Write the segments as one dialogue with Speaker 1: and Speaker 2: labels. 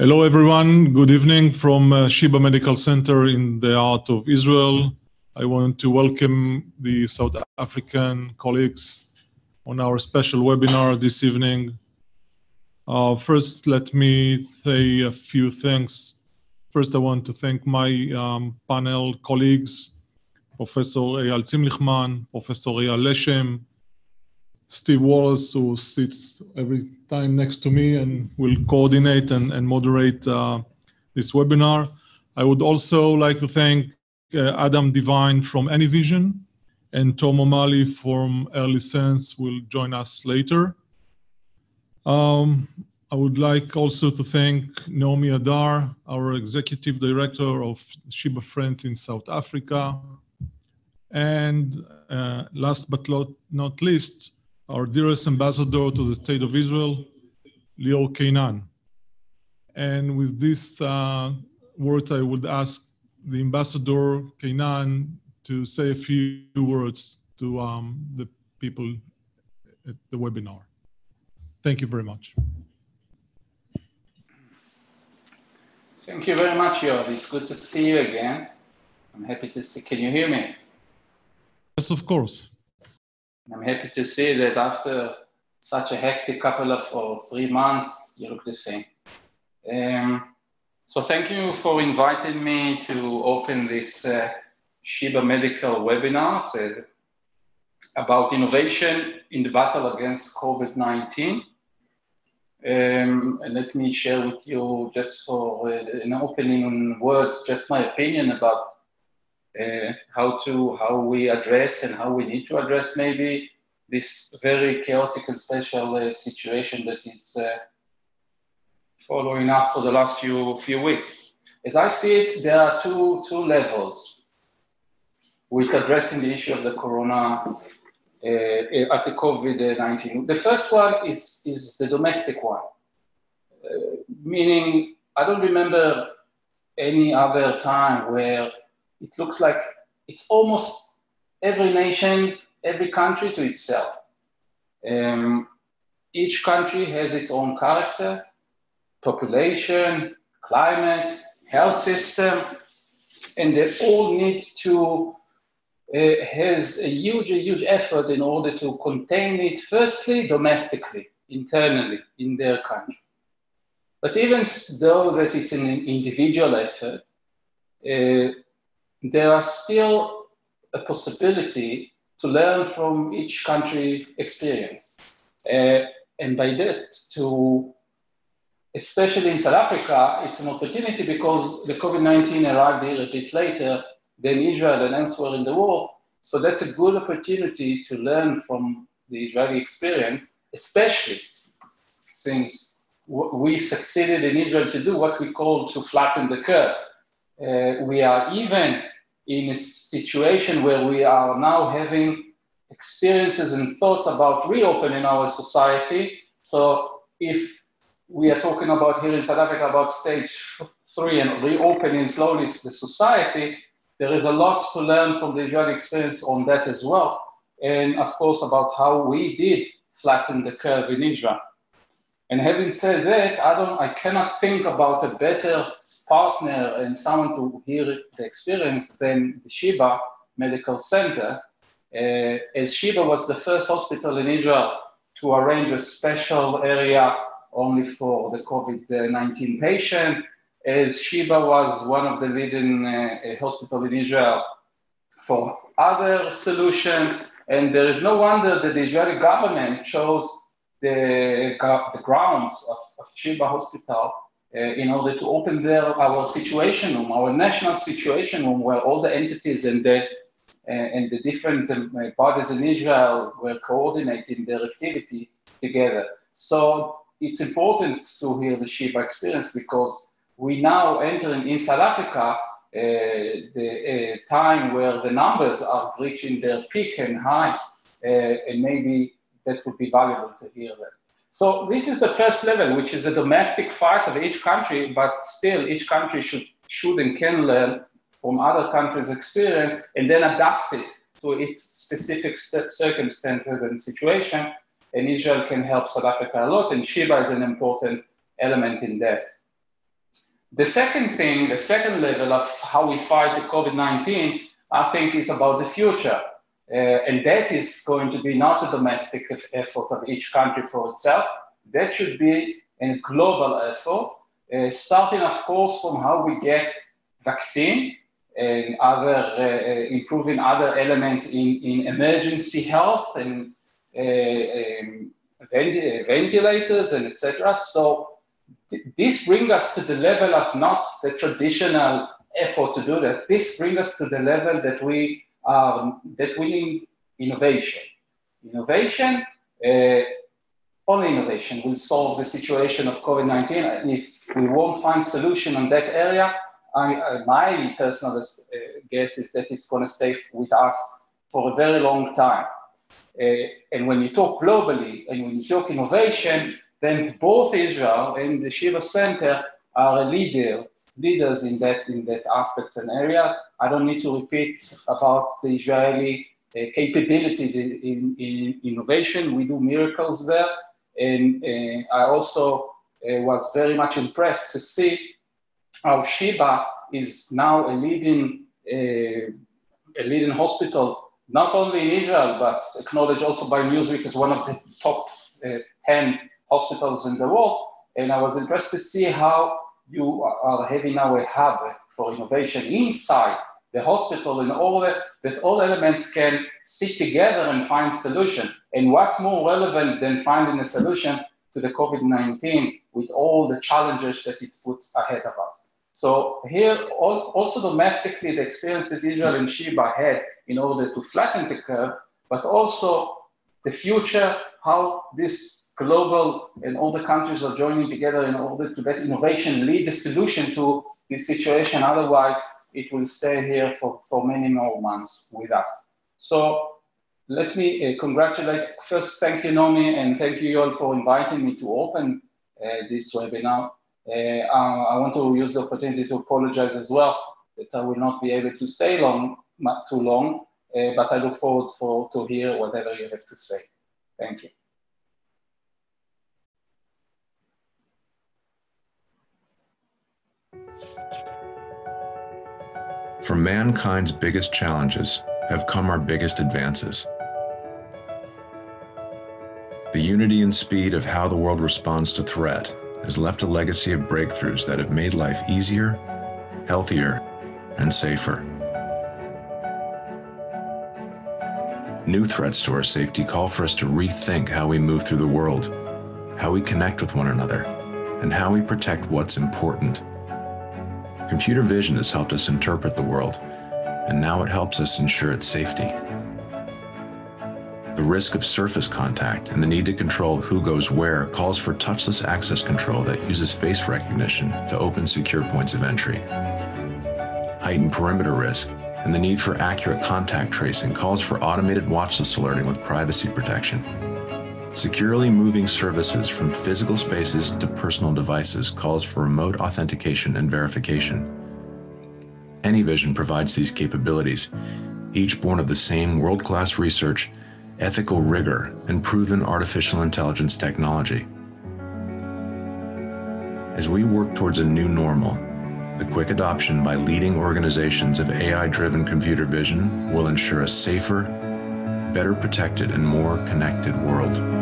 Speaker 1: Hello, everyone. Good evening from uh, Sheba Medical Center in the heart of Israel. I want to welcome the South African colleagues on our special webinar this evening. Uh, first, let me say a few things. First, I want to thank my um, panel colleagues, Professor Eyal Zimlichman, Professor Eyal Leshem, Steve Wallace, who sits every time next to me and will coordinate and, and moderate uh, this webinar. I would also like to thank uh, Adam Devine from AnyVision and Tom O'Malley from EarlySense will join us later. Um, I would like also to thank Naomi Adar, our Executive Director of Sheba Friends in South Africa. And uh, last but not least, our dearest ambassador to the State of Israel, Lior Keinan. And with these uh, words, I would ask the ambassador Keinan to say a few words to um, the people at the webinar. Thank you very much.
Speaker 2: Thank you very much, Yoav. It's good to see you again. I'm happy to see. Can you hear me?
Speaker 1: Yes, of course.
Speaker 2: I'm happy to see that after such a hectic couple of or three months, you look the same. Um, so thank you for inviting me to open this uh, Sheba Medical webinar about innovation in the battle against COVID-19. Um, and let me share with you just for uh, an opening words, just my opinion about uh, how to how we address and how we need to address maybe this very chaotic and special uh, situation that is uh, following us for the last few few weeks. As I see it, there are two two levels with addressing the issue of the corona uh, at the COVID-19. The first one is is the domestic one, uh, meaning I don't remember any other time where it looks like it's almost every nation, every country to itself. Um, each country has its own character, population, climate, health system, and they all need to uh, has a huge, a huge effort in order to contain it. Firstly, domestically, internally in their country. But even though that it's an individual effort, uh, there are still a possibility to learn from each country experience. Uh, and by that, to especially in South Africa, it's an opportunity because the COVID-19 arrived here a bit later than Israel and elsewhere in the world. So that's a good opportunity to learn from the Israeli experience, especially since we succeeded in Israel to do what we call to flatten the curve. Uh, we are even in a situation where we are now having experiences and thoughts about reopening our society. So if we are talking about here in South Africa about stage three and reopening slowly the society, there is a lot to learn from the Israeli experience on that as well. And of course, about how we did flatten the curve in Israel. And having said that, I don't, I cannot think about a better partner and someone to hear the experience than the Sheba Medical Center. Uh, as Sheba was the first hospital in Israel to arrange a special area only for the COVID-19 patient, as Sheba was one of the leading uh, in Israel for other solutions. And there is no wonder that the Israeli government chose the, the grounds of, of Sheba Hospital in order to open there our situation room, our national situation room, where all the entities and the uh, and the different um, bodies in Israel were coordinating their activity together. So it's important to hear the Sheba experience because we now entering in South Africa uh, the uh, time where the numbers are reaching their peak and high, uh, and maybe that would be valuable to hear that. So this is the first level, which is a domestic fight of each country, but still each country should, should and can learn from other countries' experience and then adapt it to its specific circumstances and situation. And Israel can help South Africa a lot, and Sheba is an important element in that. The second thing, the second level of how we fight the COVID-19, I think is about the future. Uh, and that is going to be not a domestic effort of each country for itself. That should be a global effort, uh, starting, of course, from how we get vaccines and other uh, uh improving other elements in, in emergency health and uh, um, ventilators and etc. So th- this brings us to the level of not the traditional effort to do that. This brings us to the level that we um, that we need innovation. Innovation, uh, only innovation will solve the situation of COVID-19. And if we won't find solution on that area, I, uh, my personal uh, guess is that it's going to stay with us for a very long time. Uh, and when you talk globally and when you talk innovation, then both Israel and the Sheba Center are leader, leaders in that in that aspect and area. I don't need to repeat about the Israeli uh, capabilities in, in, in, innovation. We do miracles there, and uh, I also uh, was very much impressed to see how Sheba is now a leading uh, a leading hospital, not only in Israel but acknowledged also by Newsweek as one of the top uh, ten hospitals in the world. And I was impressed to see how you are having now a hub for innovation inside the hospital and all that, that all elements can sit together and find solution. And what's more relevant than finding a solution to the COVID-19 with all the challenges that it puts ahead of us. So here, also domestically, the experience that Israel and Sheba had in order to flatten the curve, but also the future, how this global and all the countries are joining together in order to let innovation lead the solution to this situation. Otherwise, it will stay here for, for many more months with us. So let me uh, congratulate, first thank you Nomi and thank you all for inviting me to open uh, this webinar. Uh, I want to use the opportunity to apologize as well that I will not be able to stay long, too long, uh, but I look forward for, to hear whatever you have to say. Thank you.
Speaker 3: From mankind's biggest challenges have come our biggest advances. The unity and speed of how the world responds to threat has left a legacy of breakthroughs that have made life easier, healthier, and safer. New threats to our safety call for us to rethink how we move through the world, how we connect with one another, and how we protect what's important. Computer vision has helped us interpret the world, and now it helps us ensure its safety. The risk of surface contact and the need to control who goes where calls for touchless access control that uses face recognition to open secure points of entry. Heightened perimeter risk and the need for accurate contact tracing calls for automated watchlist alerting with privacy protection. Securely moving services from physical spaces to personal devices calls for remote authentication and verification. AnyVision provides these capabilities, each born of the same world class research, ethical rigor, and proven artificial intelligence technology. As we work towards a new normal, the quick adoption by leading organizations of AI driven computer vision will ensure a safer, better protected, and more connected world.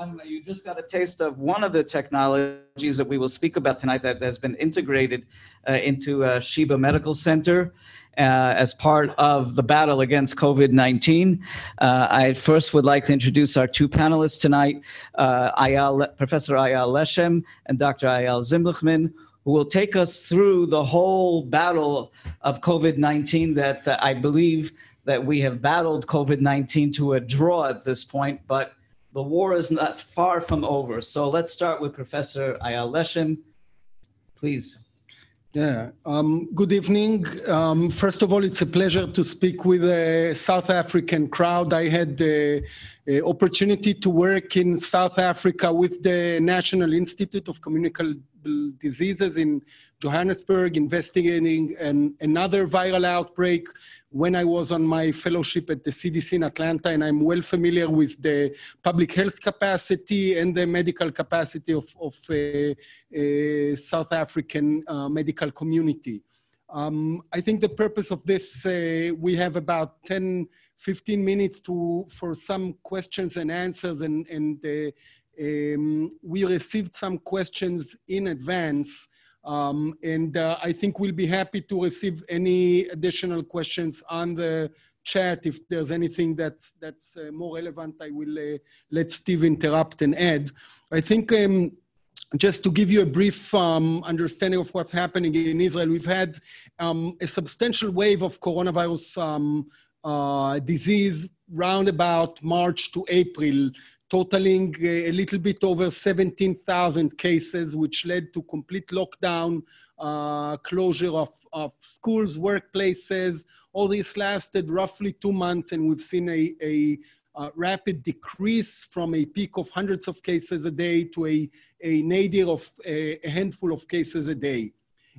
Speaker 4: Everyone. You just got a taste of one of the technologies that we will speak about tonight that has been integrated uh, into uh, Sheba Medical Center. Uh, as part of the battle against COVID 19. Uh, I first would like to introduce our two panelists tonight uh, Eyal, Professor Eyal Leshem and Dr. Eyal Zimlichman, who will take us through the whole battle of COVID 19 that uh, I believe that we have battled COVID 19 to a draw at this point, but the war is not far from over. So let's start with Professor Eyal Leshem. Please.
Speaker 5: Yeah, um, good evening. Um, first of all, it's a pleasure to speak with a South African crowd. I had the opportunity to work in South Africa with the National Institute of Communicable Diseases in Johannesburg, investigating an, another viral outbreak when I was on my fellowship at the CDC in Atlanta, and I'm well familiar with the public health capacity and the medical capacity of, of uh, uh, South African uh, medical community. Um, I think the purpose of this, uh, we have about 10, 15 minutes to, for some questions and answers, and, and uh, um, we received some questions in advance. Um, and uh, I think we'll be happy to receive any additional questions on the chat. If there's anything that's, that's uh, more relevant, I will uh, let Steve interrupt and add. I think um, just to give you a brief um, understanding of what's happening in Israel, we've had um, a substantial wave of coronavirus um, uh, disease round about March to April, totaling a little bit over 17,000 cases, which led to complete lockdown, uh, closure of, of schools, workplaces. All this lasted roughly two months, and we've seen a, a uh, rapid decrease from a peak of hundreds of cases a day to a, a nadir of a, a handful of cases a day.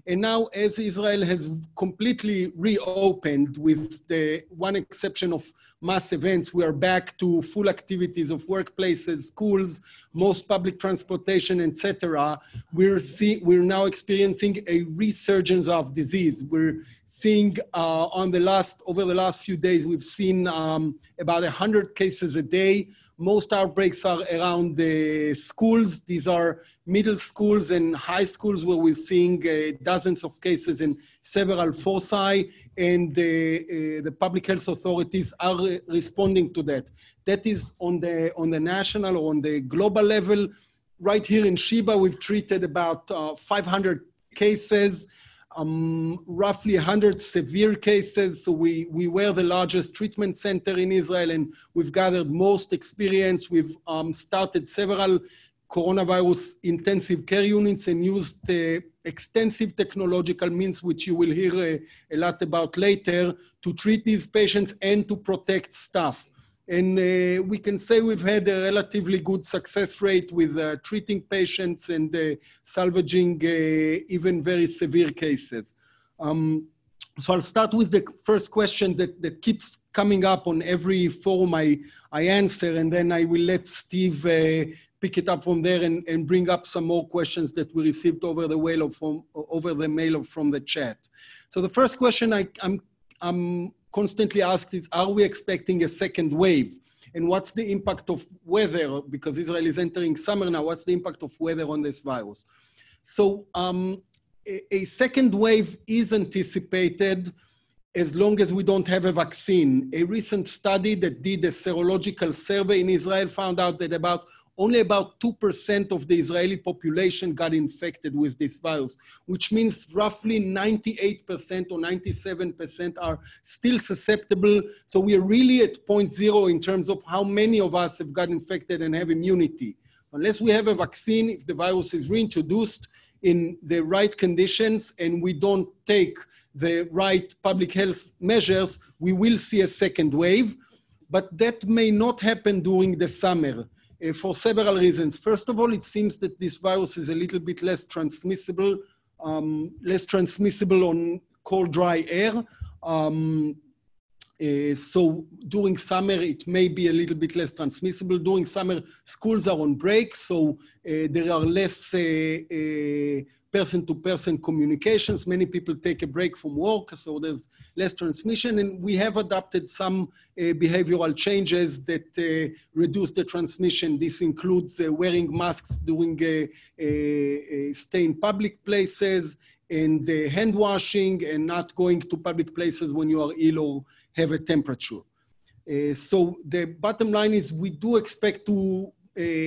Speaker 5: And now, as Israel has completely reopened, with the one exception of mass events, we are back to full activities of workplaces, schools, most public transportation, etc. We're see, we're now experiencing a resurgence of disease. We're seeing uh, on the last over the last few days, we've seen um, about hundred cases a day most outbreaks are around the schools. These are middle schools and high schools where we're seeing uh, dozens of cases in several foci, and the, uh, the public health authorities are re responding to that. That is on the, on the national or on the global level. Right here in Sheba, we've treated about uh, 500 cases um, roughly 100 severe cases. So we, we were the largest treatment center in Israel and we've gathered most experience. We've um, started several coronavirus intensive care units and used uh, extensive technological means, which you will hear uh, a lot about later, to treat these patients and to protect staff. And uh, we can say we've had a relatively good success rate with uh, treating patients and uh, salvaging uh, even very severe cases. Um, so I'll start with the first question that, that keeps coming up on every forum I, I answer, and then I will let Steve uh, pick it up from there and, and bring up some more questions that we received over the mail from, over the mail from the chat. So the first question I, I'm, I'm constantly asked is, are we expecting a second wave? And what's the impact of weather? Because Israel is entering summer now, what's the impact of weather on this virus? So um, a, a second wave is anticipated as long as we don't have a vaccine. A recent study that did a serological survey in Israel found out that about only about 2% of the Israeli population got infected with this virus, which means roughly 98% or 97% are still susceptible. So we are really at point zero in terms of how many of us have got infected and have immunity. Unless we have a vaccine, if the virus is reintroduced in the right conditions and we don't take the right public health measures, we will see a second wave. But that may not happen during the summer uh, for several reasons. First of all, it seems that this virus is a little bit less transmissible, um, less transmissible on cold, dry air. Um, uh, so during summer, it may be a little bit less transmissible. During summer, schools are on break, so uh, there are less person-to-person communications. Many people take a break from work, so there's less transmission. And we have adopted some uh, behavioral changes that uh, reduce the transmission. This includes uh, wearing masks during uh, uh, uh, stay in public places and hand washing and not going to public places when you are ill or have a temperature. so the bottom line is we do expect to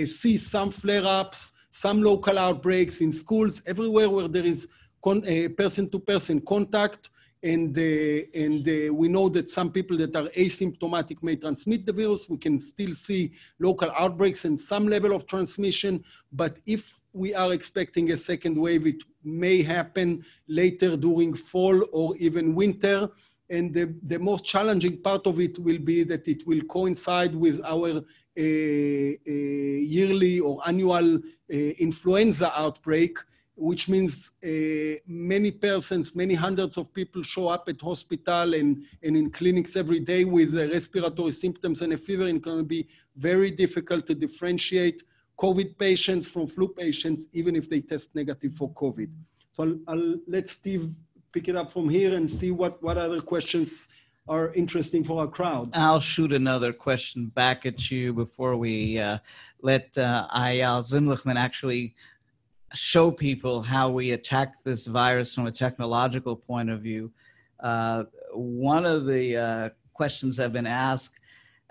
Speaker 5: see some flare-ups some local outbreaks in schools, everywhere where there is person-to-person -person contact, and, uh, and uh, we know that some people that are asymptomatic may transmit the virus. We can still see local outbreaks and some level of transmission, but if we are expecting a second wave, it may happen later during fall or even winter. And the, the most challenging part of it will be that it will coincide with our yearly or annual influenza outbreak. which means uh, many persons, many hundreds of people show up at hospital and, and in clinics every day with uh, respiratory symptoms and a fever, and to be very difficult to differentiate COVID patients from flu patients, even if they test negative for COVID. So I'll, I'll let Steve pick it up from here and see what, what other questions are interesting for our crowd.
Speaker 4: I'll shoot another question back at you before we uh, let uh, Eyal Zimlichman actually show people how we attack this virus from a technological point of view. Uh, one of the uh, questions have been asked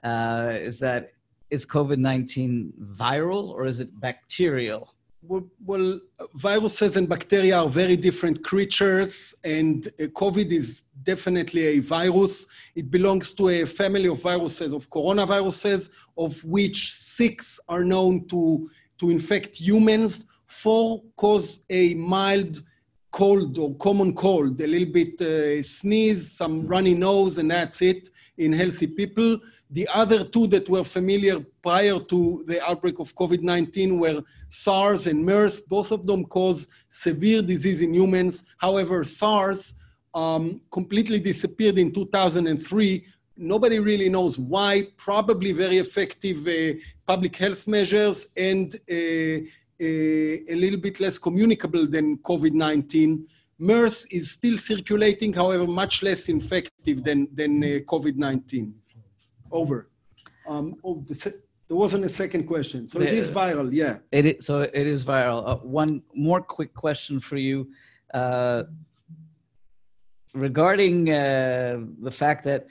Speaker 4: uh, is that is COVID 19 viral or is it bacterial?
Speaker 5: Well, viruses and bacteria are very different creatures, and uh, COVID is definitely a virus. It belongs to a family of viruses, of coronaviruses, of which six are known to, to infect humans. Four cause a mild cold or common cold, a little bit uh, sneeze, some runny nose, and that's it in healthy people. The other two that were familiar prior to the outbreak of COVID 19 were SARS and MERS. Both of them cause severe disease in humans. However, SARS um, completely disappeared in 2003. Nobody really knows why. Probably very effective uh, public health measures and uh, uh, a little bit less communicable than COVID 19. MERS is still circulating, however, much less infective than, than uh, COVID 19 over. Um, oh, the, there wasn't a second question. So the, it is viral, yeah.
Speaker 4: It is, so it is viral. Uh, one more quick question for you. Uh, regarding uh, the fact that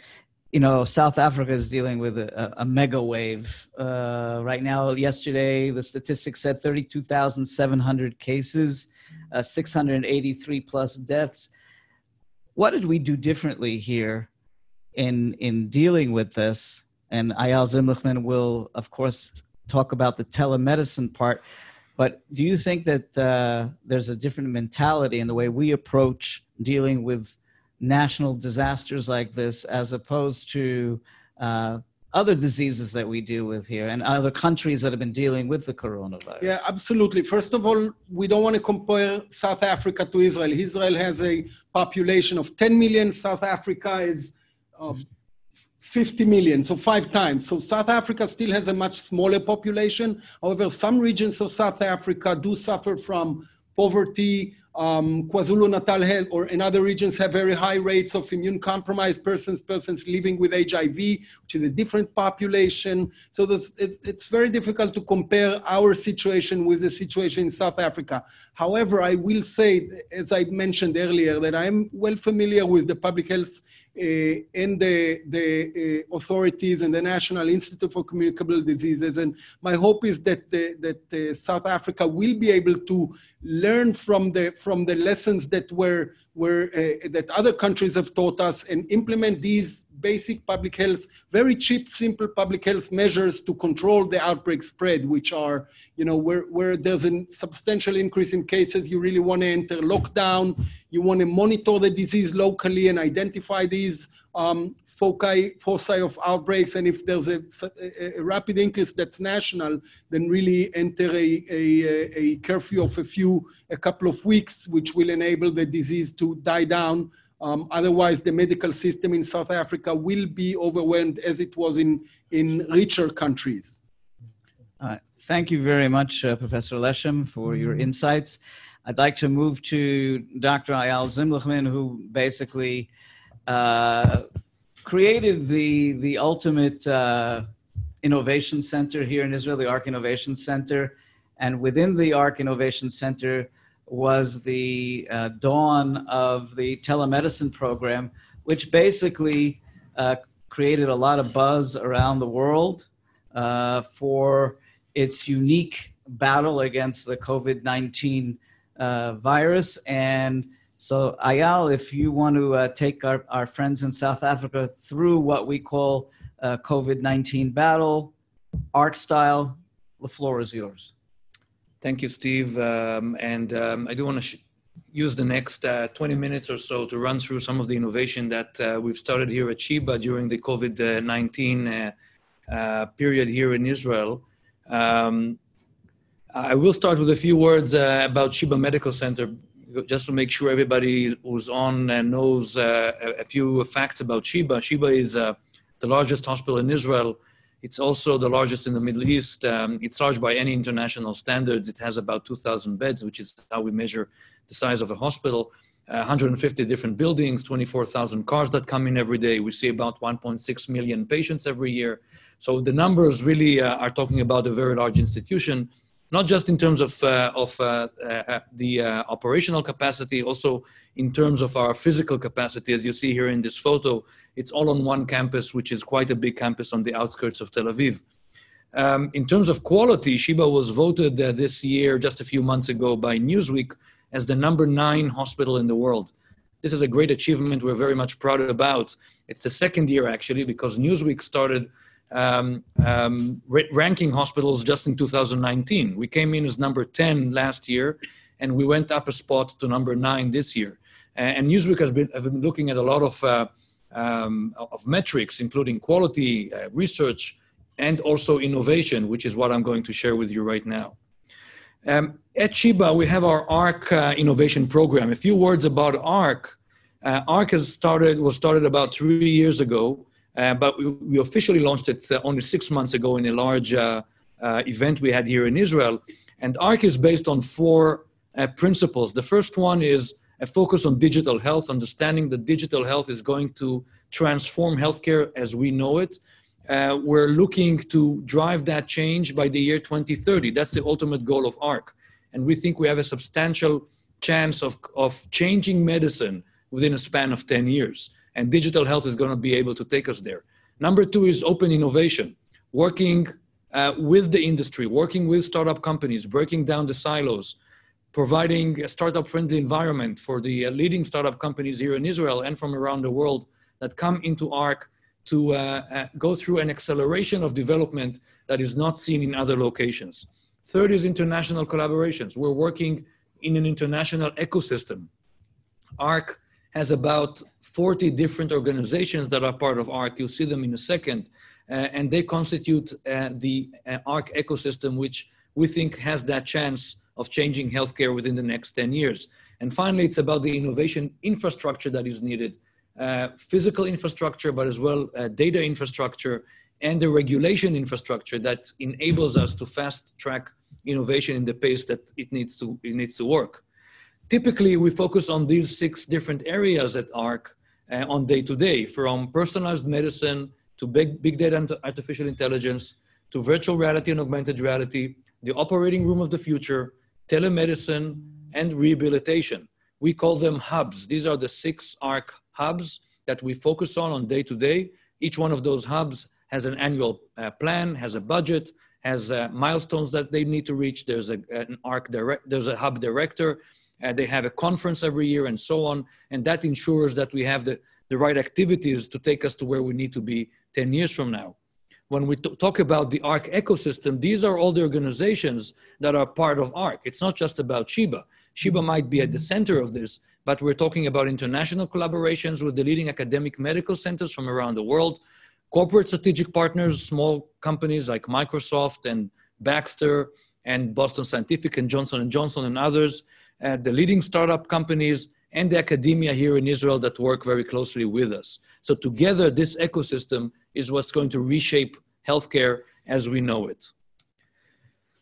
Speaker 4: you know South Africa is dealing with a, a mega wave uh, right now. Yesterday, the statistics said 32,700 cases, uh, 683 plus deaths. What did we do differently here in in dealing with this. And Eyal Zimlichman will, of course, talk about the telemedicine part. But do you think that uh, there's a different mentality in the way we approach dealing with national disasters like this, as opposed to uh, other diseases that we deal with here and other countries that have been dealing with the coronavirus?
Speaker 5: Yeah, absolutely. First of all, we don't want to compare South Africa to Israel. Israel has a population of 10 million. South Africa is Um, 50 million, so five times. So South Africa still has a much smaller population. However, some regions of South Africa do suffer from poverty, um, KwaZulu-Natal has, or in other regions have very high rates of immune-compromised persons, persons living with HIV, which is a different population. So it's, it's very difficult to compare our situation with the situation in South Africa. However, I will say, as I mentioned earlier, that I'm well familiar with the public health uh, and the, the uh, authorities and the National Institute for Communicable Diseases. And my hope is that, the, that uh, South Africa will be able to learn from the from the lessons that were were uh, that other countries have taught us and implement these basic public health, very cheap, simple public health measures to control the outbreak spread, which are, you know, where, where there's a substantial increase in cases, you really want to enter lockdown, you want to monitor the disease locally and identify these um, foci, foci of outbreaks. And if there's a, a, a, rapid increase that's national, then really enter a, a, a curfew of a few, a couple of weeks, which will enable the disease to die down um, otherwise, the medical system in South Africa will be overwhelmed as it was in, in richer countries.
Speaker 4: Uh, thank you very much, uh, Professor Leshem, for your insights. I'd like to move to Dr. Eyal Zimlichman, who basically uh, created the, the ultimate uh, innovation center here in Israel, the ARC Innovation Center. And within the ARC Innovation Center, was the uh, dawn of the telemedicine program, which basically uh, created a lot of buzz around the world uh, for its unique battle against the COVID 19 uh, virus. And so, Eyal, if you want to uh, take our, our friends in South Africa through what we call uh, COVID 19 battle, ARC style, the floor is yours.
Speaker 6: Thank you, Steve. Um, and um, I do want to sh- use the next uh, 20 minutes or so to run through some of the innovation that uh, we've started here at Sheba during the COVID 19 uh, uh, period here in Israel. Um, I will start with a few words about Sheba Medical Center, just to make sure everybody who's on knows uh, a few facts about Sheba. Sheba is uh, the largest hospital in Israel. It's also the largest in the Middle East. Um, it's large by any international standards. It has about 2,000 beds, which is how we measure the size of a hospital. 150 different buildings, 24,000 cars that come in every day. We see about 1.6 million patients every year. So the numbers really uh, are talking about a very large institution, not just in terms of, uh, of uh, uh the uh, operational capacity, also in terms of our physical capacity. As you see here in this photo, it's all on one campus, which is quite a big campus on the outskirts of Tel Aviv. Um, in terms of quality, Sheba was voted uh, this year, just a few months ago, by Newsweek as the number nine hospital in the world. This is a great achievement we're very much proud about. It's the second year actually because Newsweek started um, um, ranking hospitals just in 2019. We came in as number 10 last year and we went up a spot to number nine this year. And Newsweek has been, have been looking at a lot of, uh, um, of metrics, including quality, uh, research, and also innovation, which is what I'm going to share with you right now. Um, at Sheba, we have our ARC uh, innovation program. A few words about ARC. Uh, ARC has started was started about three years ago, but we, we, officially launched it uh, only six months ago in a large uh, uh, event we had here in Israel. And ARC is based on four principles. The first one is a focus on digital health, understanding that digital health is going to transform healthcare as we know it uh, we're looking to drive that change by the year 2030. That's the ultimate goal of ARC. And we think we have a substantial chance of, of changing medicine within a span of 10 years. And digital health is going to be able to take us there. Number two is open innovation, working uh, with the industry, working with startup companies, breaking down the silos, providing a startup friendly environment for the uh, leading startup companies here in Israel and from around the world that come into ARC to uh, uh, go through an acceleration of development that is not seen in other locations. Third is international collaborations. We're working in an international ecosystem. ARC has about 40 different organizations that are part of ARC. You'll see them in a second. Uh, and they constitute uh, the uh, ARC ecosystem, which we think has that chance of changing healthcare within the next 10 years. And finally, it's about the innovation infrastructure that is needed uh, physical infrastructure, but as well uh, data infrastructure and the regulation infrastructure that enables us to fast track innovation in the pace that it needs to, it needs to work. Typically, we focus on these six different areas at ARC uh, on day to day, from personalized medicine to big, big data and artificial intelligence to virtual reality and augmented reality, the operating room of the future, telemedicine, and rehabilitation. We call them hubs. These are the six ARC hubs that we focus on on day to day. Each one of those hubs has an annual uh, plan, has a budget, has uh, milestones that they need to reach. There's a, an ARC direct, there's a hub director. Uh, they have a conference every year and so on. And that ensures that we have the, the right activities to take us to where we need to be 10 years from now. When we talk about the ARC ecosystem, these are all the organizations that are part of ARC. It's not just about Sheba. Sheba might be at the center of this, but we're talking about international collaborations with the leading academic medical centers from around the world, corporate strategic partners, small companies like Microsoft and Baxter and Boston Scientific and Johnson & Johnson and others, uh, the leading startup companies, and the academia here in Israel that work very closely with us. So together, this ecosystem is what's going to reshape healthcare as we know it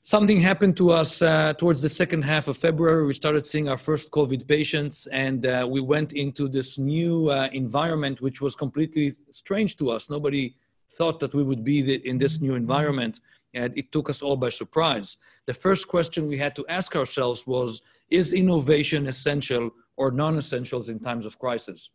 Speaker 6: something happened to us uh, towards the second half of February. We started seeing our first COVID patients, and uh, we went into this new uh, environment, which was completely strange to us. Nobody thought that we would be in this new environment, and it took us all by surprise. The first question we had to ask ourselves was Is innovation essential or non essentials in times of crisis?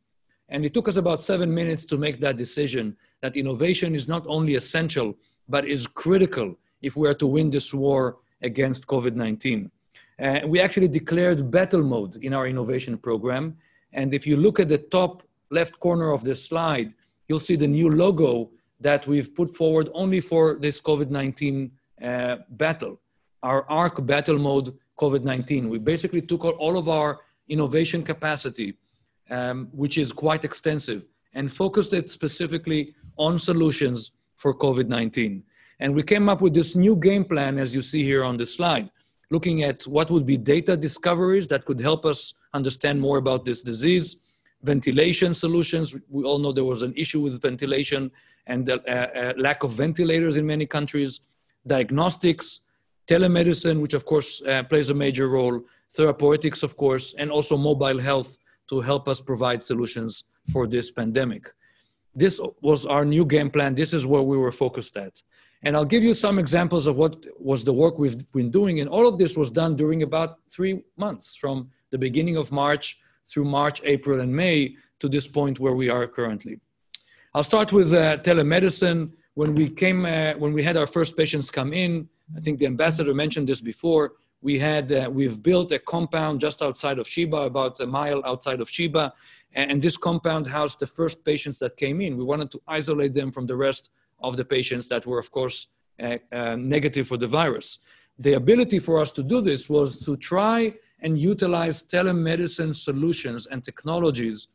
Speaker 6: And it took us about seven minutes to make that decision that innovation is not only essential, but is critical if we are to win this war against COVID 19. Uh, we actually declared battle mode in our innovation program. And if you look at the top left corner of the slide, you'll see the new logo that we've put forward only for this COVID 19 uh, battle, our ARC battle mode COVID 19. We basically took all of our innovation capacity, um, which is quite extensive, and focused it specifically on solutions for COVID 19. And we came up with this new game plan, as you see here on the slide. looking at what would be data discoveries that could help us understand more about this disease, ventilation solutions. We all know there was an issue with ventilation and the uh, uh, lack of ventilators in many countries, diagnostics, telemedicine, which of course uh, plays a major role, therapeutics, of course, and also mobile health to help us provide solutions for this pandemic. This was our new game plan. This is where we were focused at. And I'll give you some examples of what was the work we've been doing. And all of this was done during about three months from the beginning of March through March, April, and May to this point where we are currently. I'll start with uh, telemedicine. When we came, uh, when we had our first patients come in, I think the ambassador mentioned this before. We had, uh, we've built a compound just outside of Sheba, about a mile outside of Sheba, and this compound housed the first patients that came in. We wanted to isolate them from the rest of the patients that were, of course, uh, uh, negative for the virus. The ability for us to do this was to try and utilize telemedicine solutions and technologies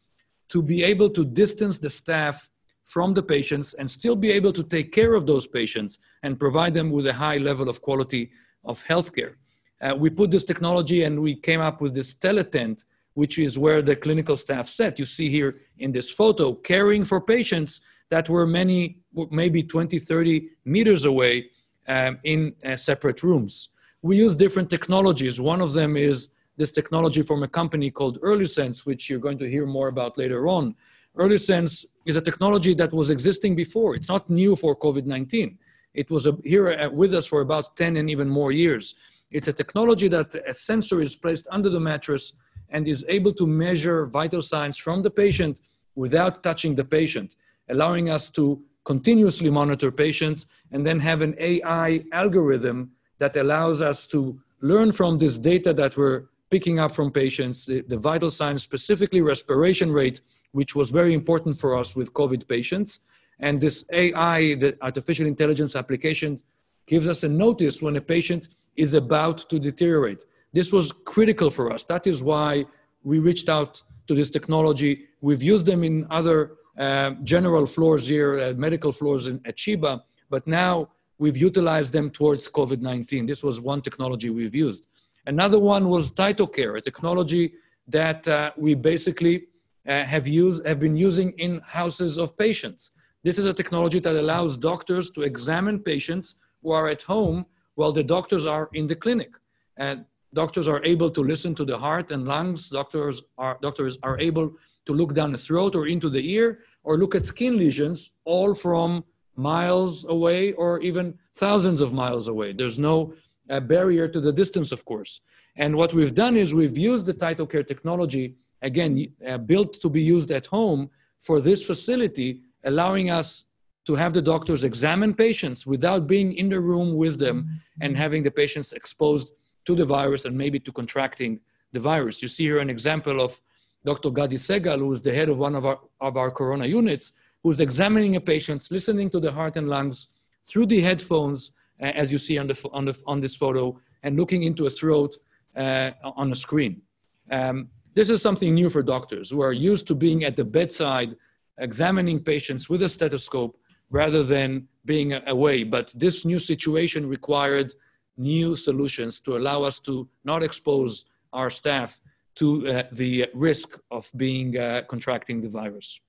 Speaker 6: to be able to distance the staff from the patients and still be able to take care of those patients and provide them with a high level of quality of healthcare. Uh, we put this technology and we came up with this teletent, which is where the clinical staff sat. You see here in this photo, caring for patients that were many, maybe 20, 30 meters away um, in uh, separate rooms. We use different technologies. One of them is this technology from a company called EarlySense, which you're going to hear more about later on. EarlySense is a technology that was existing before. It's not new for COVID-19. It was here uh, with us for about 10 and even more years. It's a technology that a sensor is placed under the mattress and is able to measure vital signs from the patient without touching the patient, allowing us to continuously monitor patients and then have an AI algorithm that allows us to learn from this data that we're picking up from patients, the, the vital signs, specifically respiration rate, which was very important for us with COVID patients. And this AI, the artificial intelligence application, gives us a notice when a patient is about to deteriorate. This was critical for us. That is why we reached out to this technology. We've used them in other uh, general floors here, uh, medical floors in, at Sheba, but now we've utilized them towards COVID 19. This was one technology we've used. Another one was TytoCare, a technology that uh, we basically uh, have, used, have been using in houses of patients. This is a technology that allows doctors to examine patients who are at home while the doctors are in the clinic. And doctors are able to listen to the heart and lungs. Doctors are, doctors are able to look down the throat or into the ear or look at skin lesions all from miles away or even thousands of miles away. There's no uh, barrier to the distance, of course. And what we've done is we've used the TytoCare technology, again, uh, built to be used at home for this facility, allowing us to have the doctors examine patients without being in the room with them and having the patients exposed to the virus and maybe to contracting the virus. You see here an example of Dr. Gadi Segal, who is the head of one of our, of our corona units, who's examining a patient, listening to the heart and lungs through the headphones, uh, as you see on, the, on, the, on this photo, and looking into a throat uh, on a screen. Um, this is something new for doctors who are used to being at the bedside, examining patients with a stethoscope rather than being away. But this new situation required new solutions to allow us to not expose our staff to uh, the risk of being uh, contracting the virus.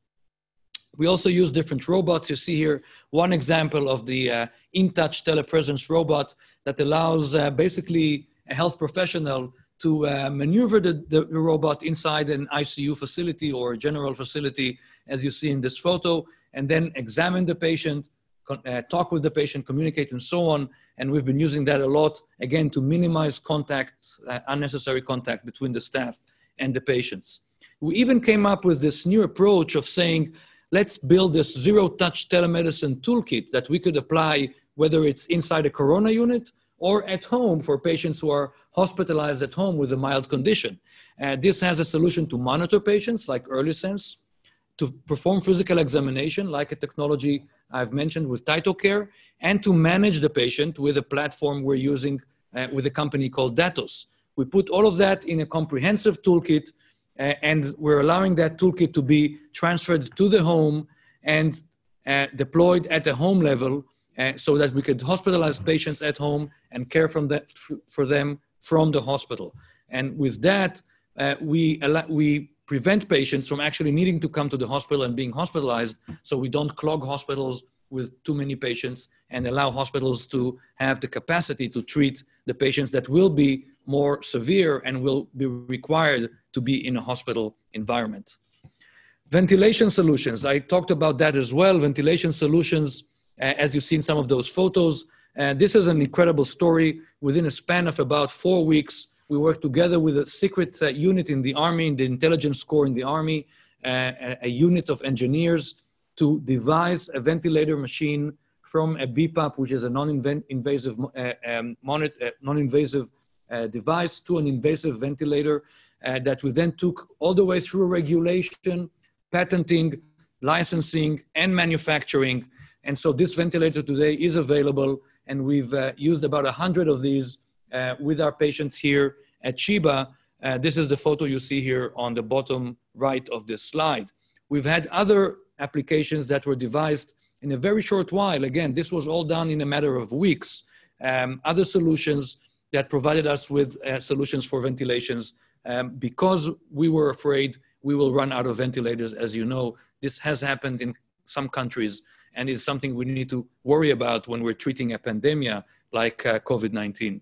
Speaker 6: We also use different robots. You see here one example of the uh, InTouch telepresence robot that allows uh, basically a health professional to uh, maneuver the, the, robot inside an ICU facility or a general facility, as you see in this photo, and then examine the patient, uh, talk with the patient, communicate, and so on. And we've been using that a lot, again, to minimize contacts, uh, unnecessary contact between the staff and the patients. We even came up with this new approach of saying, let's build this zero touch telemedicine toolkit that we could apply, whether it's inside a corona unit or at home for patients who are hospitalized at home with a mild condition. Uh, this has a solution to monitor patients like EarlySense, to perform physical examination like a technology I've mentioned with TytoCare, and to manage the patient with a platform we're using uh, with a company called Datos. We put all of that in a comprehensive toolkit, uh, and we're allowing that toolkit to be transferred to the home and uh, deployed at the home level uh, so that we could hospitalize patients at home and care for them from the hospital. And with that, uh, we, we prevent patients from actually needing to come to the hospital and being hospitalized so we don't clog hospitals with too many patients and allow hospitals to have the capacity to treat the patients that will be more severe and will be required to be in a hospital environment. Ventilation solutions, I talked about that as well. Ventilation solutions, as you've seen some of those photos, uh, this is an incredible story. Within a span of about four weeks, we worked together with a secret uh, unit in the Army, in the intelligence corps in the Army, a, a unit of engineers to devise a ventilator machine from a BiPAP, which is a non-invasive, uh, um, uh, non-invasive uh, device, to an invasive ventilator uh, that we then took all the way through regulation, patenting, licensing, and manufacturing. And so this ventilator today is available, and we've uh, used about 100 of these uh, with our patients here at Sheba. this is the photo you see here on the bottom right of this slide. We've had other applications that were devised in a very short while. Again, this was all done in a matter of weeks. Um, other solutions that provided us with uh, solutions for ventilations um, because we were afraid we will run out of ventilators. As you know, this has happened in some countries and is something we need to worry about when we're treating a pandemic like uh, COVID-19.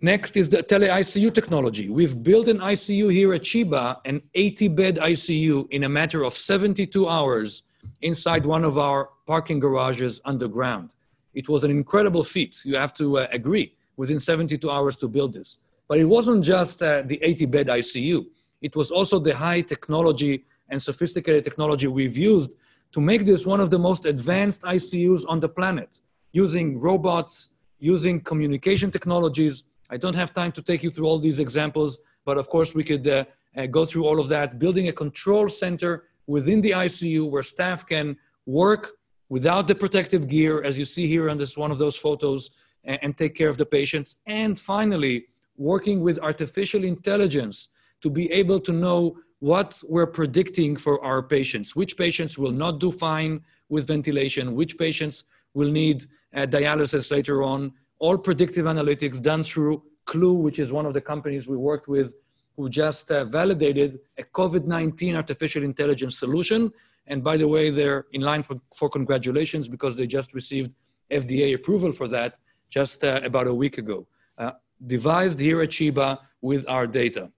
Speaker 6: Next is the tele-ICU technology. We've built an ICU here at Sheba, an 80-bed ICU in a matter of 72 hours inside one of our parking garages underground. It was an incredible feat, you have to uh, agree, within 72 hours to build this. But it wasn't just uh, the 80-bed ICU. It was also the high technology and sophisticated technology we've used to make this one of the most advanced ICUs on the planet, using robots, using communication technologies, I don't have time to take you through all these examples, but of course we could uh, uh, go through all of that, building a control center within the ICU where staff can work without the protective gear, as you see here on this one of those photos, and, and take care of the patients. And finally, working with artificial intelligence to be able to know what we're predicting for our patients, which patients will not do fine with ventilation, which patients will need uh, dialysis later on, all predictive analytics done through CLEW, which is one of the companies we worked with, who just uh, validated a COVID 19 artificial intelligence solution. And by the way, they're in line for, for congratulations because they just received FDA approval for that just uh, about a week ago. Uh, devised here at Sheba with our data.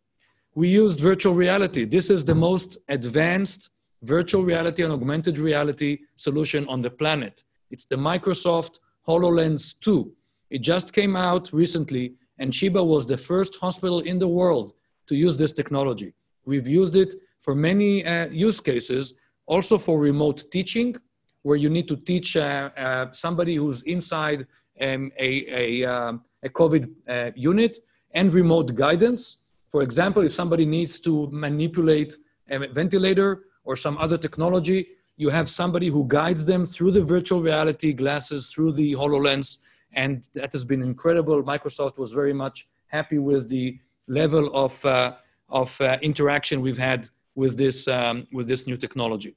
Speaker 6: We used virtual reality. This is the most advanced virtual reality and augmented reality solution on the planet. It's the Microsoft HoloLens 2. It just came out recently, and Sheba was the first hospital in the world to use this technology. We've used it for many uh, use cases, also for remote teaching, where you need to teach uh, uh, somebody who's inside um, a, a, um, a COVID uh, unit and remote guidance. For example, if somebody needs to manipulate a ventilator or some other technology, you have somebody who guides them through the virtual reality glasses, through the HoloLens, and that has been incredible. Microsoft was very much happy with the level of, uh, of uh, interaction we've had with this, um, with this new technology.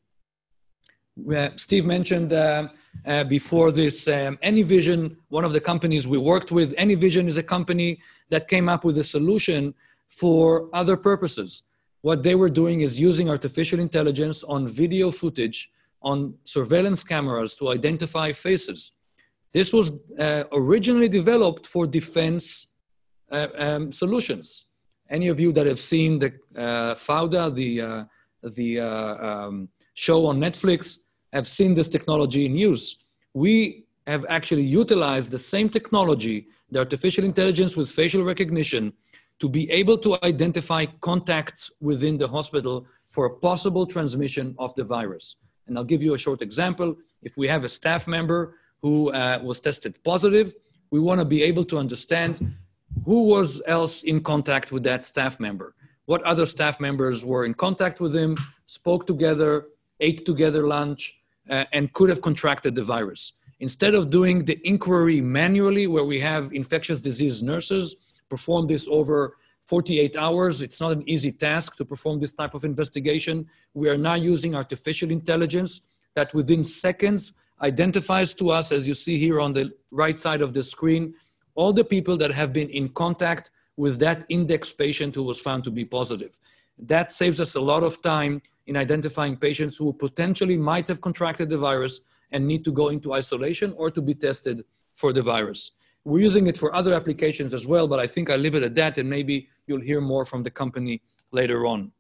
Speaker 6: Uh, Steve mentioned uh, uh, before this um, AnyVision, one of the companies we worked with. AnyVision is a company that came up with a solution for other purposes. What they were doing is using artificial intelligence on video footage on surveillance cameras to identify faces. This was uh, originally developed for defense uh, um, solutions. Any of you that have seen the uh, Fauda, the, uh, the uh, um, show on Netflix, have seen this technology in use. We have actually utilized the same technology, the artificial intelligence with facial recognition, to be able to identify contacts within the hospital for a possible transmission of the virus. And I'll give you a short example. If we have a staff member who uh, was tested positive. We want to be able to understand who was else in contact with that staff member. What other staff members were in contact with him, spoke together, ate together lunch, uh, and could have contracted the virus. Instead of doing the inquiry manually, where we have infectious disease nurses perform this over 48 hours, it's not an easy task to perform this type of investigation. We are now using artificial intelligence that within seconds identifies to us, as you see here on the right side of the screen, all the people that have been in contact with that index patient who was found to be positive. That saves us a lot of time in identifying patients who potentially might have contracted the virus and need to go into isolation or to be tested for the virus. We're using it for other applications as well, but I think I'll leave it at that and maybe you'll hear more from the company later on.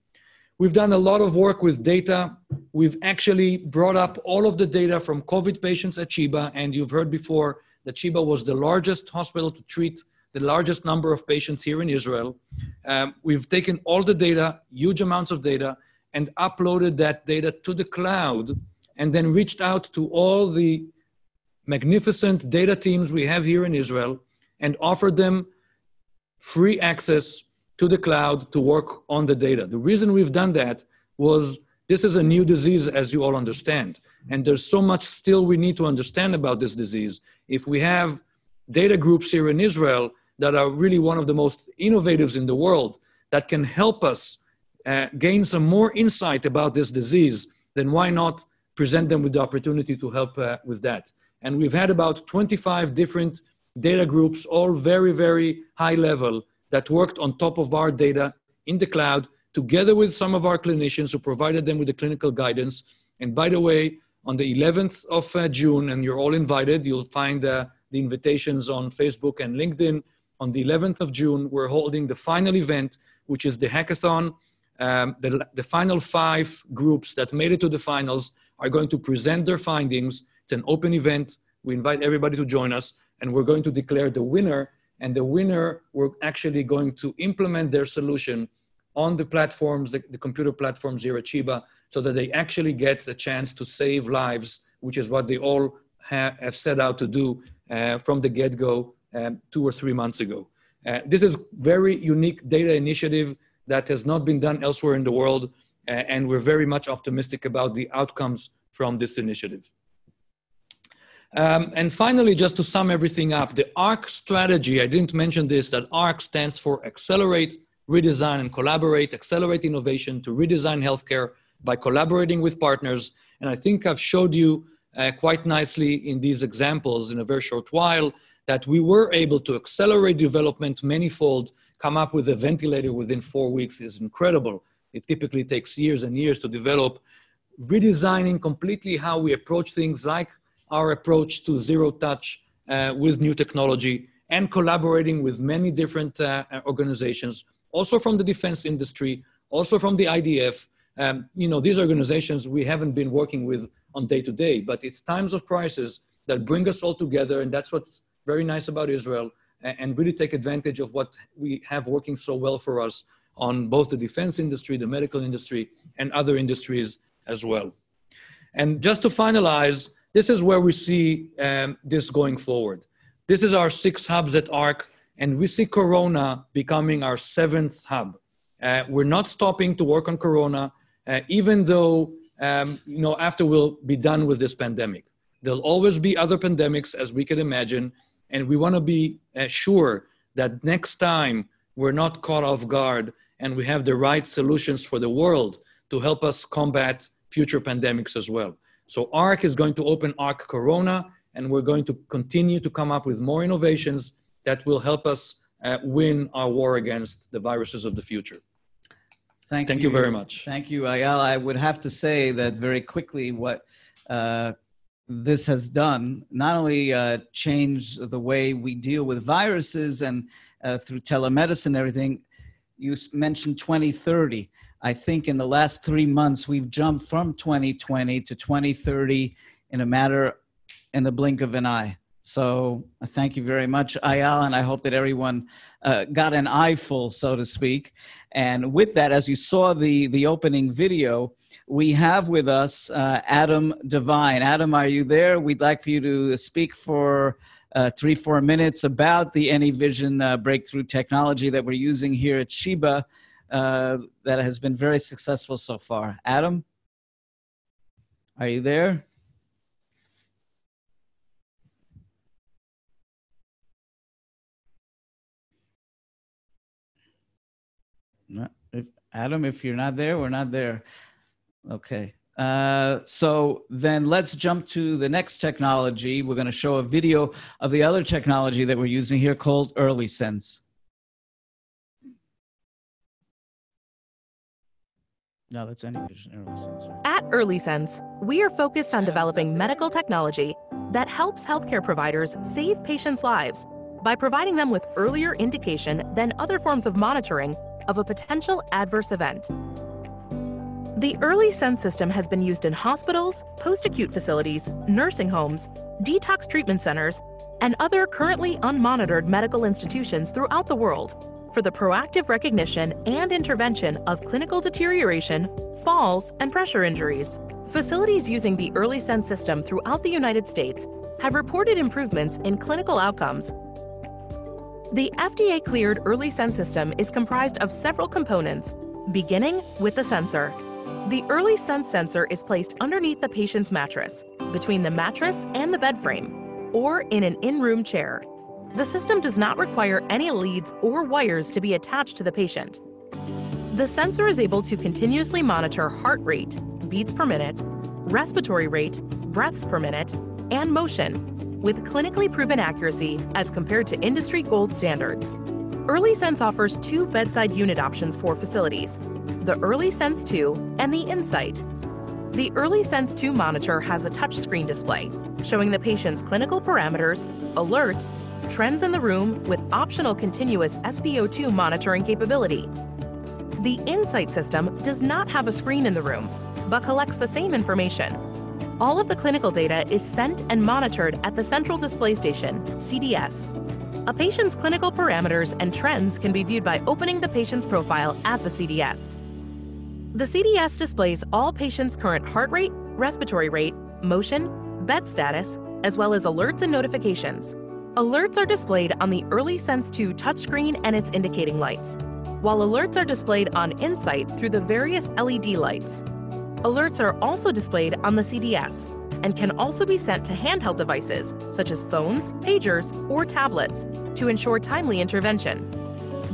Speaker 6: We've done a lot of work with data. We've actually brought up all of the data from COVID patients at Sheba, and you've heard before that Sheba was the largest hospital to treat the largest number of patients here in Israel. Um, we've taken all the data, huge amounts of data, and uploaded that data to the cloud, and then reached out to all the magnificent data teams we have here in Israel and offered them free access to the cloud to work on the data. The reason we've done that was this is a new disease, as you all understand. And there's so much still we need to understand about this disease. If we have data groups here in Israel that are really one of the most innovatives in the world that can help us uh, gain some more insight about this disease, then why not present them with the opportunity to help uh, with that? And we've had about 25 different data groups, all very, very high level, that worked on top of our data in the cloud, together with some of our clinicians who provided them with the clinical guidance. And by the way, on the 11th of uh, June, and you're all invited, you'll find uh, the invitations on Facebook and LinkedIn. On the 11th of June, we're holding the final event, which is the hackathon. Um, the, the final five groups that made it to the finals are going to present their findings. It's an open event. We invite everybody to join us, and we're going to declare the winner and the winner we're actually going to implement their solution on the platforms, the, the computer platforms here at Sheba, so that they actually get the chance to save lives, which is what they all ha- have set out to do uh, from the get-go um, two or three months ago. Uh, this is very unique data initiative that has not been done elsewhere in the world, uh, and we're very much optimistic about the outcomes from this initiative. Um, and finally, just to sum everything up, the ARC strategy, I didn't mention this, that ARC stands for Accelerate, Redesign, and Collaborate, Accelerate Innovation to redesign healthcare by collaborating with partners. And I think I've showed you uh, quite nicely in these examples in a very short while that we were able to accelerate development manifold, come up with a ventilator within four weeks is incredible. It typically takes years and years to develop. Redesigning completely how we approach things like our approach to zero touch uh, with new technology and collaborating with many different uh, organizations, also from the defense industry, also from the IDF. Um, you know, these organizations we haven't been working with on day to day, but it's times of crisis that bring us all together, and that's what's very nice about Israel, and really take advantage of what we have working so well for us on both the defense industry, the medical industry, and other industries as well. And just to finalize, this is where we see um, this going forward. This is our six hubs at ARC, and we see Corona becoming our seventh hub. Uh, we're not stopping to work on Corona, uh, even though um, you know after we'll be done with this pandemic. There'll always be other pandemics, as we can imagine, and we want to be uh, sure that next time we're not caught off guard and we have the right solutions for the world to help us combat future pandemics as well. So ARC is going to open ARC Corona, and we're going to continue to come up with more innovations that will help us uh, win our war against the viruses of the future.
Speaker 4: Thank,
Speaker 6: Thank you, you very much.
Speaker 4: Thank you, Eyal. I would have to say that very quickly what uh, this has done not only uh, changed the way we deal with viruses and uh, through telemedicine and everything, you mentioned 2030. I think in the last three months, we've jumped from 2020 to 2030 in a matter in the blink of an eye. So uh, thank you very much, Eyal, and I hope that everyone uh, got an eyeful, so to speak. And with that, as you saw the, the opening video, we have with us uh, Adam Devine. Adam, are you there? We'd like for you to speak for uh, three, four minutes about the AnyVision uh, breakthrough technology that we're using here at Sheba uh, that has been very successful so far. Adam, are you there? If, Adam, if you're not there, we're not there. Okay. Uh, so then let's jump to the next technology. We're going to show a video of the other technology that we're using here called Early No, that's AnyVision EarlySense.
Speaker 7: At EarlySense, we are focused on developing medical technology that helps healthcare providers save patients' lives by providing them with earlier indication than other forms of monitoring of a potential adverse event. The EarlySense system has been used in hospitals, post acute facilities, nursing homes, detox treatment centers, and other currently unmonitored medical institutions throughout the world for the proactive recognition and intervention of clinical deterioration, falls, and pressure injuries. Facilities using the EarlySense system throughout the United States have reported improvements in clinical outcomes. The FDA cleared EarlySense system is comprised of several components, beginning with the sensor. The EarlySense sensor is placed underneath the patient's mattress, between the mattress and the bed frame, or in an in-room chair. The system does not require any leads or wires to be attached to the patient. The sensor is able to continuously monitor heart rate, beats per minute, respiratory rate, breaths per minute, and motion, with clinically proven accuracy as compared to industry gold standards. EarlySense offers two bedside unit options for facilities the EarlySense 2 and the Insight. The EarlySense 2 monitor has a touchscreen display showing the patient's clinical parameters, alerts, trends in the room with optional continuous SpO2 monitoring capability. The Insight system does not have a screen in the room, but collects the same information. All of the clinical data is sent and monitored at the Central Display Station, CDS. A patient's clinical parameters and trends can be viewed by opening the patient's profile at the CDS. The CDS displays all patients' current heart rate, respiratory rate, motion, bed status, as well as alerts and notifications. Alerts are displayed on the EarlySense 2 touchscreen and its indicating lights, while alerts are displayed on Insight through the various LED lights. Alerts are also displayed on the CDS and can also be sent to handheld devices such as phones, pagers, or tablets to ensure timely intervention.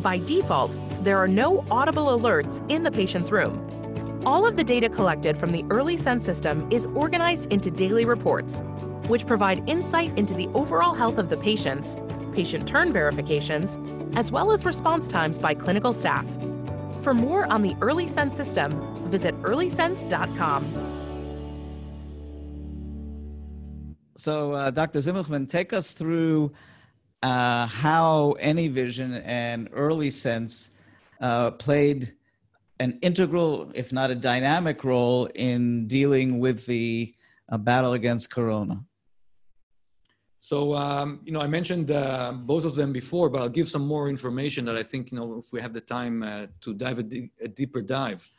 Speaker 7: By default, there are no audible alerts in the patient's room. All of the data collected from the EarlySense system is organized into daily reports, which provide insight into the overall health of the patients, patient turn verifications, as well as response times by clinical staff. For more on the EarlySense system, visit earlysense.com.
Speaker 4: So, uh, Dr. Zimlichman, take us through uh, how AnyVision and EarlySense uh, played an integral, if not a dynamic role in dealing with the uh, battle against corona?
Speaker 6: So, um, you know, I mentioned uh, both of them before, but I'll give some more information that I think, you know, if we have the time uh, to dive a deeper dive.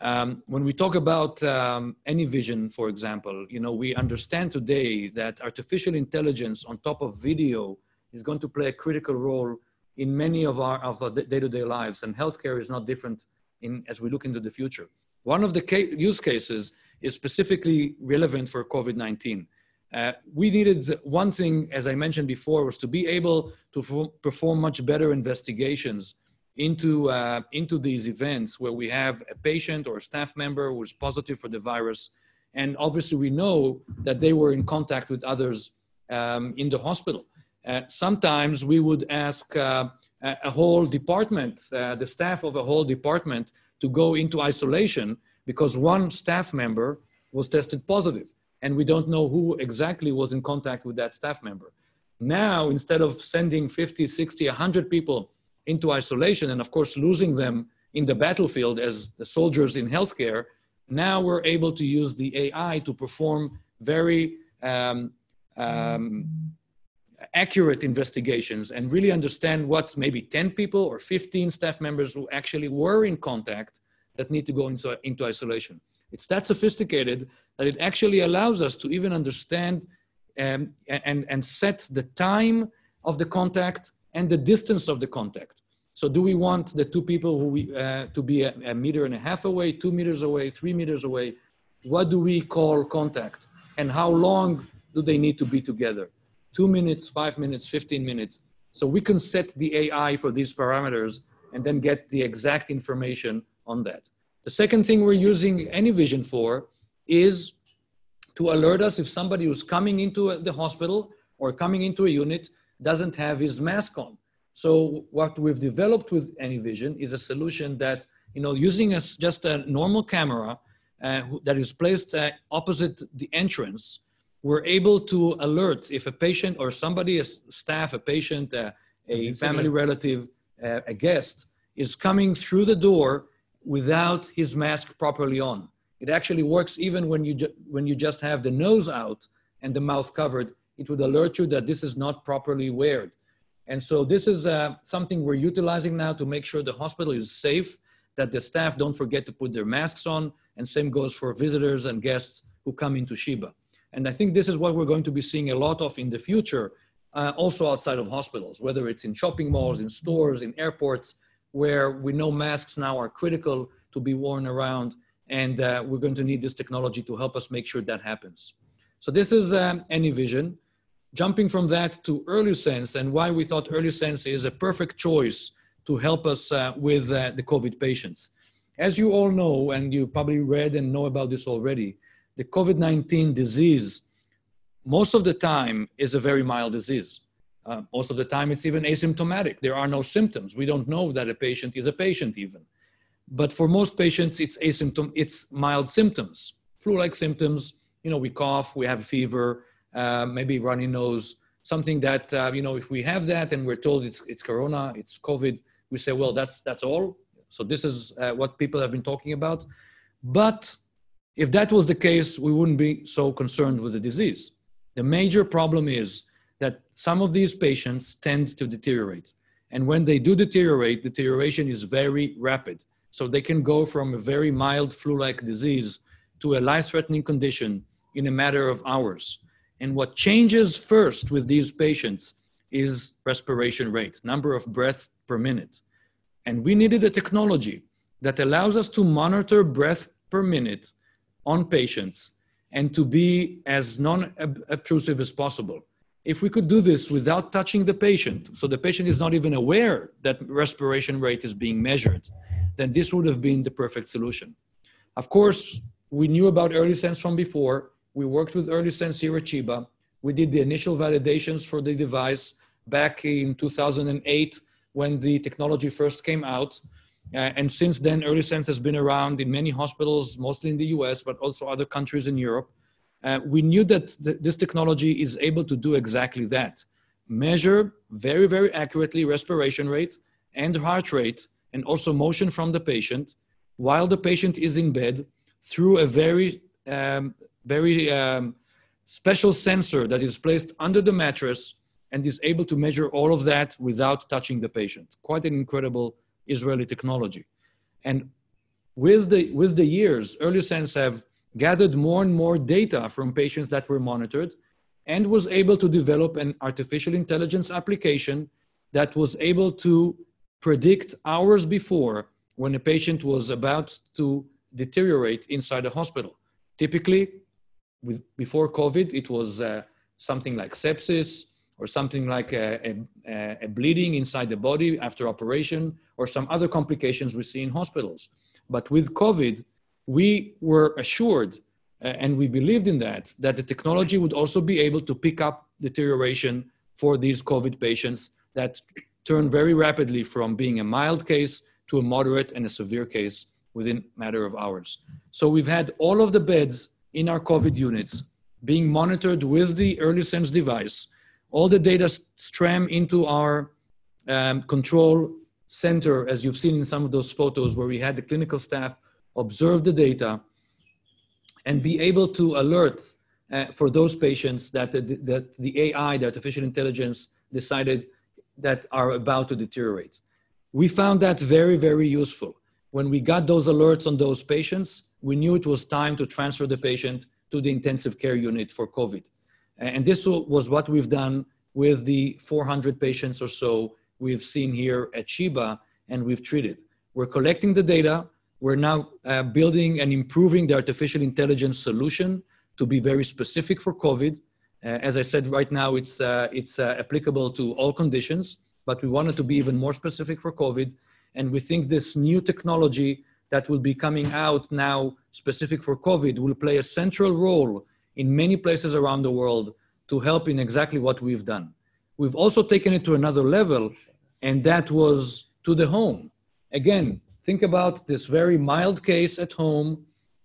Speaker 6: Um, when we talk about um, AnyVision, for example, you know, we understand today that artificial intelligence on top of video is going to play a critical role in many of our, of our day-to-day lives, and healthcare is not different in, as we look into the future. One of the use cases is specifically relevant for COVID-19. Uh, we needed one thing, as I mentioned before, was to be able to perform much better investigations into, uh, into these events where we have a patient or a staff member who is positive for the virus. And obviously, we know that they were in contact with others um, in the hospital. Uh, sometimes we would ask uh, a whole department, uh, the staff of a whole department, to go into isolation because one staff member was tested positive and we don't know who exactly was in contact with that staff member. Now, instead of sending 50, 60, 100 people into isolation and, of course, losing them in the battlefield as the soldiers in healthcare, now we're able to use the AI to perform very um, um, accurate investigations and really understand what maybe 10 people or 15 staff members who actually were in contact that need to go into, into isolation. It's that sophisticated that it actually allows us to even understand um, and, and set the time of the contact and the distance of the contact. So do we want the two people who we, uh, to be a, a meter and a half away, two meters away, three meters away? What do we call contact? And how long do they need to be together? two minutes, five minutes, 15 minutes. So we can set the AI for these parameters and then get the exact information on that. The second thing we're using AnyVision for is to alert us if somebody who's coming into the hospital or coming into a unit doesn't have his mask on. So what we've developed with AnyVision is a solution that, you know, using a, just a normal camera uh, that is placed uh, opposite the entrance, we're able to alert if a patient or somebody, a staff, a patient, uh, a family relative, uh, a guest is coming through the door without his mask properly on. It actually works even when you, when you just have the nose out and the mouth covered. It would alert you that this is not properly weared. And so this is uh, something we're utilizing now to make sure the hospital is safe, that the staff don't forget to put their masks on, and same goes for visitors and guests who come into Sheba. And I think this is what we're going to be seeing a lot of in the future, uh, also outside of hospitals, whether it's in shopping malls, in stores, in airports, where we know masks now are critical to be worn around. And uh, we're going to need this technology to help us make sure that happens. So this is um, AnyVision. Jumping from that to EarlySense and why we thought EarlySense is a perfect choice to help us uh, with uh, the COVID patients. As you all know, and you probably read and know about this already, the COVID 19 disease, most of the time, is a very mild disease. Uh, most of the time, it's even asymptomatic. There are no symptoms. We don't know that a patient is a patient, even. But for most patients, it's asymptom, it's mild symptoms, flu-like symptoms. You know, we cough, we have fever, uh, maybe runny nose, something that uh, you know, if we have that and we're told it's it's corona, it's COVID, we say, well, that's that's all. So this is uh, what people have been talking about. But if that was the case, we wouldn't be so concerned with the disease. The major problem is some of these patients tend to deteriorate. And when they do deteriorate, deterioration is very rapid. So they can go from a very mild flu like disease to a life threatening condition in a matter of hours. And what changes first with these patients is respiration rate, number of breaths per minute. And we needed a technology that allows us to monitor breath per minute on patients and to be as non-obtrusive as possible. If we could do this without touching the patient, so the patient is not even aware that respiration rate is being measured, then this would have been the perfect solution. Of course, we knew about EarlySense from before. We worked with EarlySense here at Sheba. We did the initial validations for the device back in 2008 when the technology first came out. Uh, and since then, EarlySense has been around in many hospitals, mostly in the US, but also other countries in Europe. Uh, we knew that th this technology is able to do exactly that measure very, very accurately respiration rate and heart rate, and also motion from the patient while the patient is in bed through a very, um, very um, special sensor that is placed under the mattress and is able to measure all of that without touching the patient. Quite an incredible Israeli technology. And with the, with the years, EarlySense have gathered more and more data from patients that were monitored and was able to develop an artificial intelligence application that was able to predict hours before when a patient was about to deteriorate inside a hospital. Typically, with, before COVID, it was uh, something like sepsis, or something like a, a, a, bleeding inside the body after operation or some other complications we see in hospitals. But with COVID, we were assured and we believed in that, that the technology would also be able to pick up deterioration for these COVID patients that turn very rapidly from being a mild case to a moderate and a severe case within matter of hours. So we've had all of the beds in our COVID units being monitored with the EarlySense device all the data stream into our um, control center, as you've seen in some of those photos where we had the clinical staff observe the data and be able to alert uh, for those patients that the, that the AI, the artificial intelligence, decided that are about to deteriorate. We found that very, very useful. When we got those alerts on those patients, we knew it was time to transfer the patient to the intensive care unit for COVID. And this was what we've done with the 400 patients or so we've seen here at Sheba and we've treated. We're collecting the data. We're now uh, building and improving the artificial intelligence solution to be very specific for COVID. Uh, as I said, right now it's, uh, it's uh, applicable to all conditions, but we wanted to be even more specific for COVID. And we think this new technology that will be coming out now specific for COVID will play a central role in many places around the world to help in exactly what we've done. We've also taken it to another level, and that was to the home. Again, think about this very mild case at home.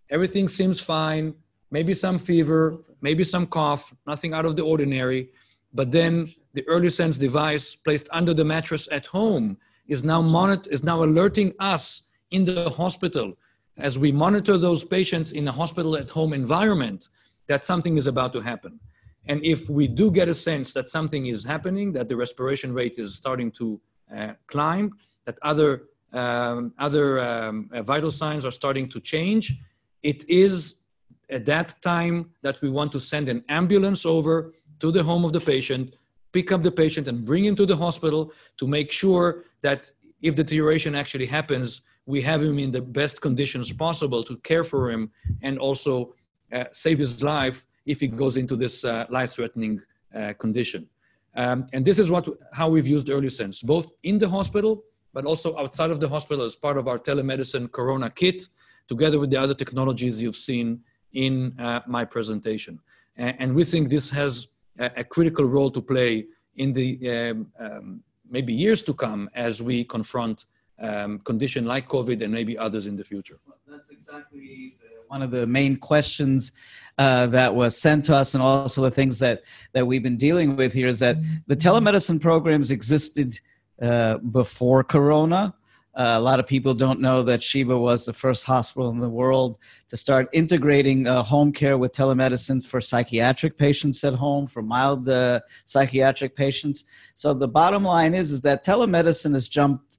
Speaker 6: Everything seems fine, maybe some fever, maybe some cough, nothing out of the ordinary. But then the EarlySense device placed under the mattress at home is now monitor, is now alerting us in the hospital as we monitor those patients in a hospital at home environment that something is about to happen. And if we do get a sense that something is happening, that the respiration rate is starting to uh, climb, that other, um, other um, uh, vital signs are starting to change, it is at that time that we want to send an ambulance over to the home of the patient, pick up the patient and bring him to the hospital to make sure that if deterioration actually happens, we have him in the best conditions possible to care for him and also uh, save his life if he goes into this uh, life-threatening uh, condition. Um, and this is what how we've used EarlySense, both in the hospital, but also outside of the hospital as part of our telemedicine Corona kit, together with the other technologies you've seen in uh, my presentation. And, we think this has a, a, critical role to play in the um, um, maybe years to come as we confront um, condition like COVID and maybe others in the future.
Speaker 4: That's exactly the, one of the main questions uh, that was sent to us, and also the things that that we've been dealing with here is that the telemedicine programs existed uh, before Corona. Uh, a lot of people don't know that Sheba was the first hospital in the world to start integrating uh, home care with telemedicine for psychiatric patients at home, for mild uh, psychiatric patients. So the bottom line is, is that telemedicine has jumped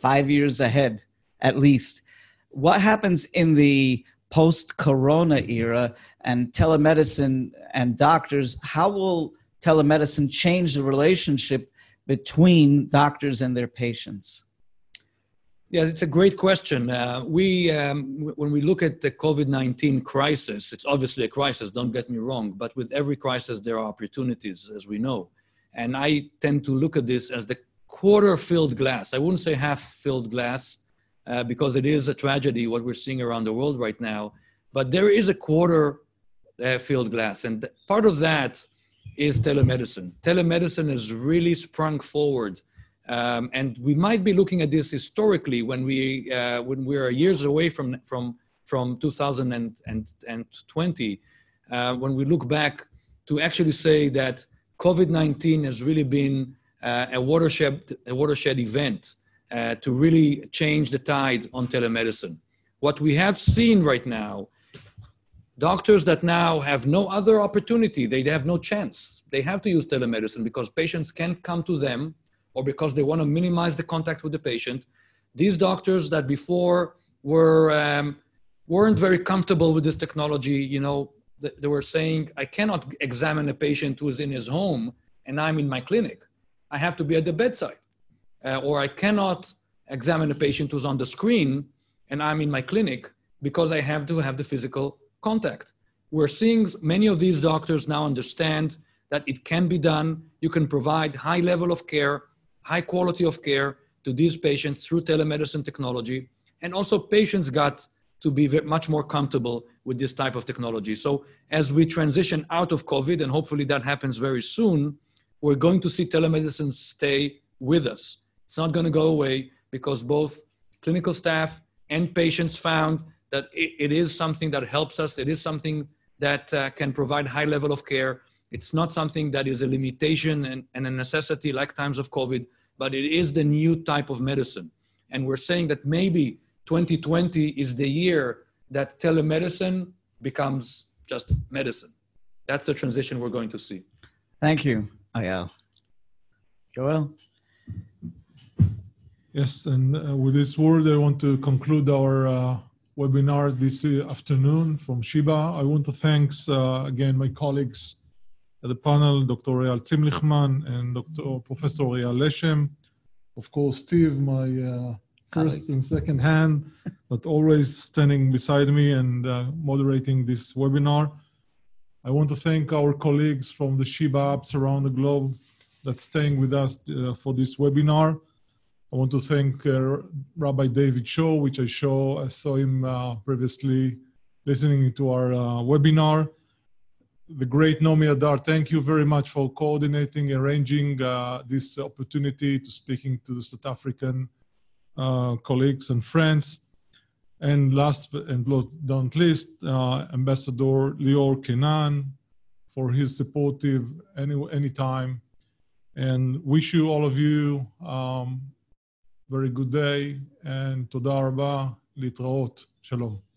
Speaker 4: five years ahead, at least. What happens in the post-corona era and telemedicine and doctors? How will telemedicine change the relationship between doctors and their patients?
Speaker 6: Yeah, it's a great question. Uh, we, um, when we look at the COVID 19 crisis, it's obviously a crisis, don't get me wrong, but with every crisis, there are opportunities, as we know. And I tend to look at this as the quarter filled glass. I wouldn't say half filled glass, uh, because it is a tragedy what we're seeing around the world right now. But there is a quarter uh, filled glass. And part of that is telemedicine. Telemedicine has really sprung forward um, and we might be looking at this historically when we uh, when we are years away from from from 2020, uh, when we look back to actually say that COVID-19 has really been uh, a watershed a watershed event uh, to really change the tide on telemedicine. What we have seen right now, doctors that now have no other opportunity, they have no chance. They have to use telemedicine because patients can't come to them or because they want to minimize the contact with the patient. These doctors that before were um, weren't very comfortable with this technology, you know, they were saying, I cannot examine a patient who is in his home and I'm in my clinic. I have to be at the bedside. Uh, or I cannot examine a patient who's on the screen and I'm in my clinic because I have to have the physical contact. We're seeing many of these doctors now understand that it can be done. You can provide high level of care high quality of care to these patients through telemedicine technology. And also patients got to be much more comfortable with this type of technology. So as we transition out of COVID, and hopefully that happens very soon, we're going to see telemedicine stay with us. It's not going to go away because both clinical staff and patients found that it, it is something that helps us. It is something that uh, can provide high level of care it's not something that is a limitation and, and a necessity like times of COVID, but it is the new type of medicine. And we're saying that maybe 2020 is the year that telemedicine becomes just medicine. That's the transition we're going to see.
Speaker 4: Thank you, Eyal. Joel?
Speaker 1: Yes, and uh, with this word, I want to conclude our uh, webinar this afternoon from Sheba. I want to thank uh, again my colleagues at the panel, Dr. Eyal Zimlichman and Dr. Professor Eyal Leshem. Of course, Steve, my uh, first and second hand, but always standing beside me and uh, moderating this webinar. I want to thank our colleagues from the Sheba apps around the globe that's staying with us uh, for this webinar. I want to thank uh, Rabbi David Shaw, which I show I saw him uh, previously listening to our uh, webinar. The great Nomi Adar, thank you very much for coordinating, arranging uh, this opportunity to speaking to the South African uh, colleagues and friends. And last and not least, uh, Ambassador Lior Keinan for his supportive any anytime. And wish you all of you um, very good day and תודה רבה, להתראות, שלום.